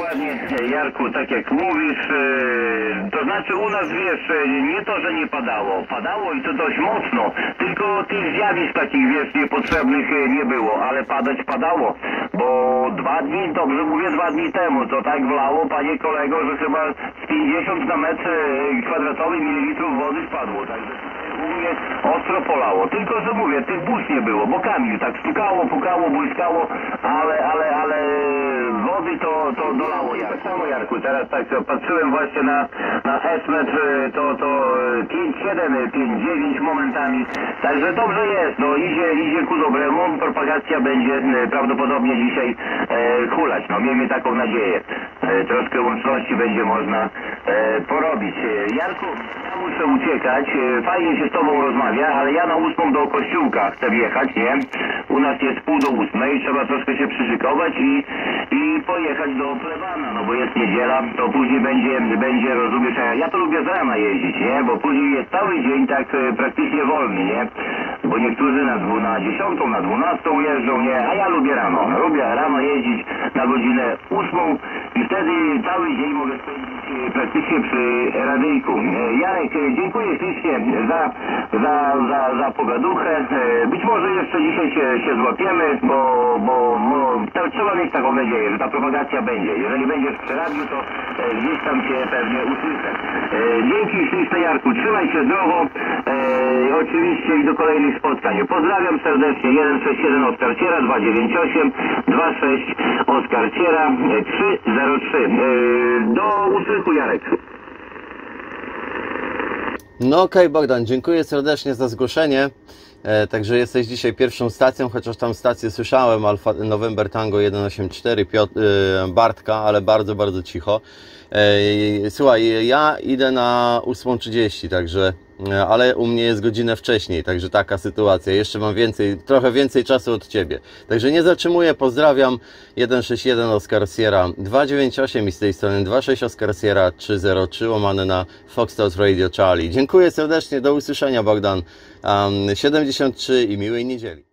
dokładnie, Jarku, tak jak mówisz, e, to znaczy u nas, wiesz, e, nie to, że nie padało, padało i to dość mocno, tylko tych zjawisk takich, wiesz, niepotrzebnych e, nie było, ale padać padało, bo dwa dni, dobrze mówię, dwa dni temu, to tak wlało, panie kolego, że chyba z 50 na metr kwadratowy mililitrów wody spadło, także u mnie ostro polało, tylko, że mówię, tych burz nie było, bo Kamil tak stukało, pukało, błyskało, ale, ale, ale to, to dolało Jarku. Tak samo Jarku, teraz tak patrzyłem właśnie na, na S-metr, e, to, to e, 5,7, 5,9 momentami, także dobrze jest, no idzie, idzie ku dobremu, propagacja będzie prawdopodobnie dzisiaj e, hulać, no miejmy taką nadzieję. E, troszkę łączności będzie można e, porobić. Jarku, ja muszę uciekać, fajnie się z tobą rozmawia, ale ja na ósmą do kościółka chcę wjechać, nie? U nas jest pół do ósmej, trzeba troszkę się przyszykować i, i pojechać do plebana, no bo jest niedziela, to później będzie, będzie rozumiesz, ja to lubię z rana jeździć, nie? Bo później jest cały dzień tak e, praktycznie wolny, nie? Bo niektórzy na, dwu, na dziesiątą, na dwunastą jeżdżą, nie? A ja lubię rano, lubię rano jeździć na godzinę ósmą i wtedy cały dzień mogę spędzić e, praktycznie przy radyjku. E, Jarek, e, dziękuję ślicznie za, za, za, za pogaduchę. Być może jeszcze dzisiaj się, się złapiemy, bo, bo, bo to, trzeba mieć taką nadzieję, że ta propagacja będzie. Jeżeli będziesz przy radiu, to gdzieś tam cię pewnie usłyszę. Dzięki śliczne Jarku, trzymaj się zdrowo. E, oczywiście i do kolejnych spotkań. Pozdrawiam serdecznie 161 Oskar Ciera 298 26 Oskar Ciera e, 303. E, Do usłychu Jarek. No okej, Bogdan, dziękuję serdecznie za zgłoszenie. E, także jesteś dzisiaj pierwszą stacją, chociaż tam stację słyszałem, Alfa November Tango 184 Piotr, e, Bartka, ale bardzo, bardzo cicho. E, słuchaj, ja idę na 8.30, także, ale u mnie jest godzinę wcześniej, także taka sytuacja. Jeszcze mam więcej, trochę więcej czasu od Ciebie. Także nie zatrzymuję, pozdrawiam. 161 Oscar Sierra 298 i z tej strony 26 Oscar Sierra 303 łamane na Foxtrot Radio Charlie. Dziękuję serdecznie, do usłyszenia Bogdan. Um, 73 i miłej niedzieli.